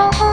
Oh. oh